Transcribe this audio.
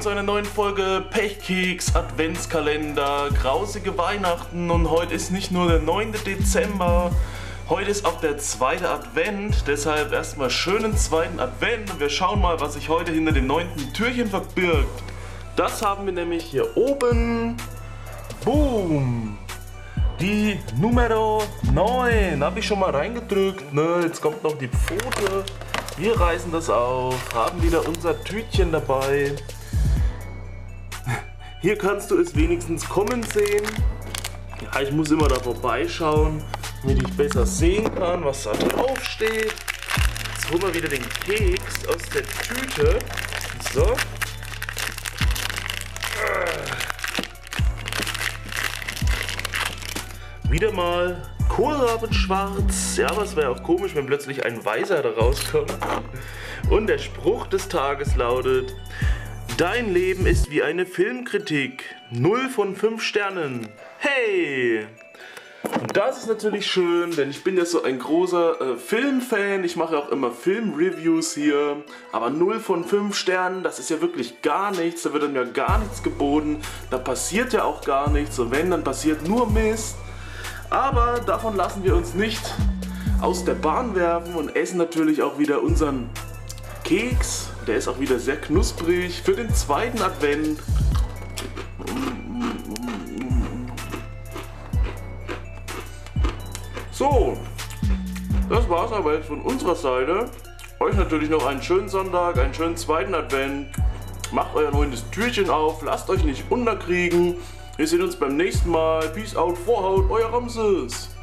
zu einer neuen Folge Pechkeks, Adventskalender, grausige Weihnachten und heute ist nicht nur der 9. Dezember, heute ist auch der zweite Advent, deshalb erstmal schönen zweiten Advent und wir schauen mal, was sich heute hinter dem neunten Türchen verbirgt. Das haben wir nämlich hier oben. Boom! Die Nummer 9 habe ich schon mal reingedrückt. Ne? Jetzt kommt noch die Pfote. Wir reißen das auf, haben wieder unser Tütchen dabei. Hier kannst du es wenigstens kommen sehen. Ja, ich muss immer da vorbeischauen, damit ich besser sehen kann, was da drauf steht. Jetzt holen wir wieder den Keks aus der Tüte. So. Wieder mal Kohlrabenschwarz. Ja, aber es wäre auch komisch, wenn plötzlich ein Weißer da rauskommt. Und der Spruch des Tages lautet, Dein Leben ist wie eine Filmkritik. 0 von 5 Sternen. Hey! Und das ist natürlich schön, denn ich bin ja so ein großer äh, Filmfan. Ich mache auch immer Filmreviews hier. Aber 0 von 5 Sternen, das ist ja wirklich gar nichts. Da wird ja gar nichts geboten. Da passiert ja auch gar nichts. Und wenn, dann passiert nur Mist. Aber davon lassen wir uns nicht aus der Bahn werfen und essen natürlich auch wieder unseren Keks. Der ist auch wieder sehr knusprig für den zweiten Advent. So, das war's aber jetzt von unserer Seite. Euch natürlich noch einen schönen Sonntag, einen schönen zweiten Advent. Macht euer neues Türchen auf, lasst euch nicht unterkriegen. Wir sehen uns beim nächsten Mal. Peace out, Vorhaut, euer Ramses.